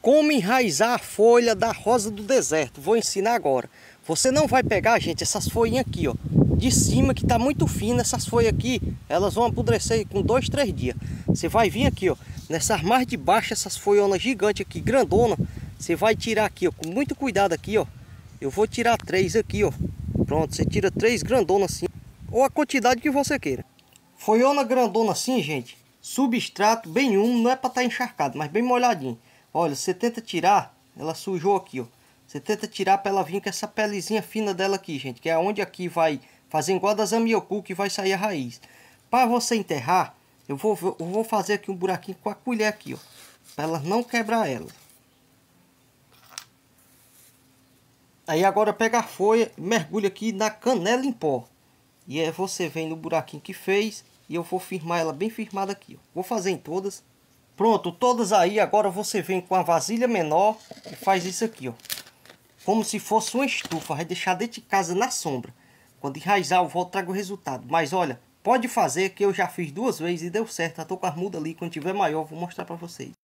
Como enraizar a folha da rosa do deserto. Vou ensinar agora. Você não vai pegar, gente, essas folhinhas aqui, ó. De cima, que tá muito fina. Essas folhas aqui, elas vão apodrecer com dois, três dias. Você vai vir aqui, ó. Nessas mais de baixo, essas folhonas gigantes aqui, grandona. Você vai tirar aqui, ó. Com muito cuidado aqui, ó. Eu vou tirar três aqui, ó. Pronto, você tira três grandonas assim. Ou a quantidade que você queira. Folhona grandona assim, gente. Substrato bem úmido, não é para estar tá encharcado, mas bem molhadinho. Olha, você tenta tirar, ela sujou aqui, ó. Você tenta tirar para ela vir com essa pelezinha fina dela aqui, gente. Que é onde aqui vai fazer igual das amiocu que vai sair a raiz. Para você enterrar, eu vou, eu vou fazer aqui um buraquinho com a colher aqui, ó. Para ela não quebrar ela. Aí agora pega a folha, mergulha aqui na canela em pó. E aí você vem no buraquinho que fez e eu vou firmar ela bem firmada aqui. Ó. Vou fazer em todas. Pronto, todas aí. Agora você vem com a vasilha menor e faz isso aqui, ó. Como se fosse uma estufa. Vai deixar dentro de casa na sombra. Quando enraizar eu volto trago o resultado. Mas olha, pode fazer que eu já fiz duas vezes e deu certo. Eu tô com as mudas ali. Quando tiver maior vou mostrar para vocês.